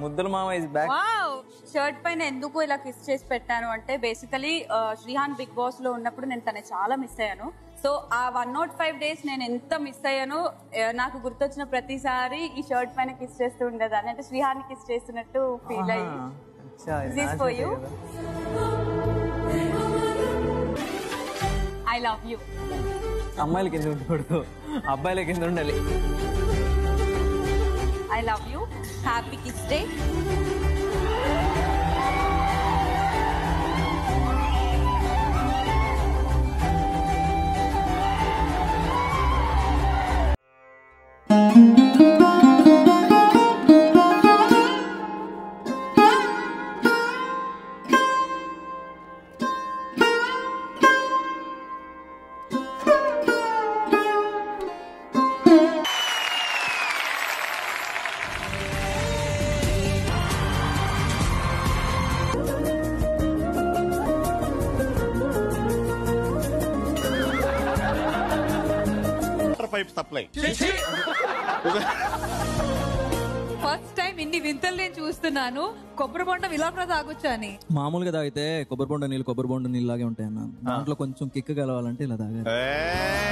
ముద్దుల మామ is back wow shirt పైన ఎందుకు ఇలా కిస్ చేసి పెట్టాను అంటే బేసికలీ శ్రీహాన్ బిగ్ బాస్లో ఉన్నప్పుడు నేను తన చాలా మిస్ అయ్యాను. సో ఆ వన్ నాట్ ఫైవ్ డేస్ నేను ఎంత మిస్ అయ్యానో ఆ, నాకు గుర్తొచ్చిన ప్రతిసారి ఈ షర్ట్ పైన కిస్ చేస్తూ ఉండేదాన్ని. అంటే శ్రీహాన్ కిస్ చేస్తున్నట్టు ఫీల్ అయ్యి. for you. I love you అమ్మాయిల కింద ఉండకూడదు. అబ్బాయిల కింద ఉండాలి. You happy kiss pipe supply first time ఇన్ని వింతలు నేను చూస్తున్నాను. కొబ్బరి బొండం ఇలా కూడా తాగొచ్చా అని మామూలుగా తాగితే కొబ్బరి బొండ నీళ్ళు కొబ్బరి బొండ నీళ్ళు లాగే ఉంటాయి అన్న దాంట్లో కొంచెం కిక్ కలవాలంటే ఇలా తాగాలి.